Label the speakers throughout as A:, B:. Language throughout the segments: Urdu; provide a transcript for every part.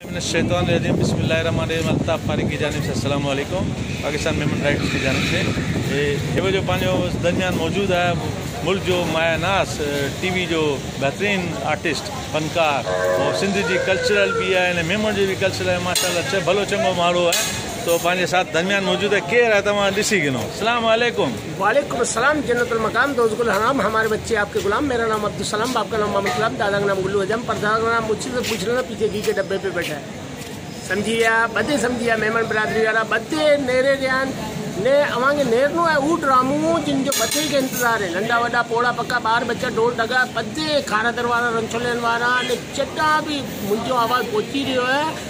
A: شیطان الشیطان الرجیم، بسم اللہ الرحمن الرحیم الطاف فارغ کی جانب سے السلام علیکم۔ پاکستان میمن رائٹس کی جانب سے۔ یہ جو پانچ درمیان موجود ہے ملک جو مایا ناس، ٹی وی جو بہترین آرٹسٹ، فنکار اور سندھ جی کلچرل بھی ہے میمن جو جی بھی کلچرل ہے ماشاء اللہ بھلو چنگو ماڑو ہے۔ تو پانچ ساتھ درمیان موجود ہے کیر ہے تمام ڈسی گنو السلام علیکم
B: وعلیکم السلام جنت المقام دوست الحرام ہمارے بچے آپ کے غلام میرا نام عبدالسلام باپ کا نام محمد کلام دادا کا نام گلو اجم پر دادا کا نام مجھ سے پوچھ لینا پیچھے گھی کے ڈبے پہ بیٹھا ہے سمجھیا بدے سمجھیا مہمان برادری والا بدے نیرے ریان نے اواں کے نیر نو ہے او ڈرامو جن جو بدے کے انتظار ہے لنڈا وڈا پوڑا پکا باہر بچہ ڈول ڈگا بدے کھارا در والا رنچولین والا نے چٹا بھی منجو آواز پہنچی رہی ہے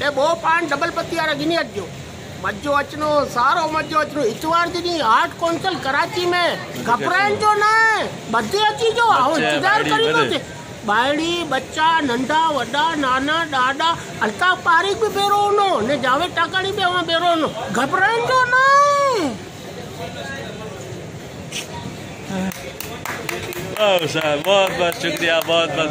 B: ને બહુ પાન ડબલ પત્તી વાળા ગીની આપજો. મજો અચનો સારો મજો અચનો ઇતવાર દી આર્ટ કોન્સલ કરાચી મે. ઘબરાન જો ના. બધી અચી જો. આવો ઇંતજાર કરી લો છે બાયડી બચ્ચા નંડા વડા નાના દાડા અલ્તા પારીક બી બેરો નો ને જાવે ટાકાણી બી આવા બેરો નો ઘબરાન જો ના. Boże,
A: modlę się, gdy ja modlę.